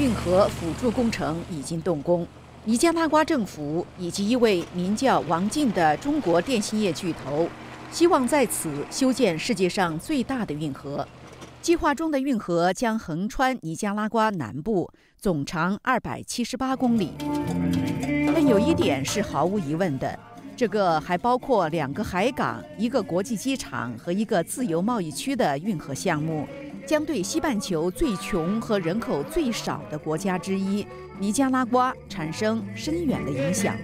运河辅助工程已经动工。尼加拉瓜政府以及一位名叫王进的中国电信业巨头，希望在此修建世界上最大的运河。计划中的运河将横穿尼加拉瓜南部，总长二百七十八公里。但有一点是毫无疑问的。这个还包括两个海港、一个国际机场和一个自由贸易区的运河项目，将对西半球最穷和人口最少的国家之一——尼加拉瓜产生深远的影响。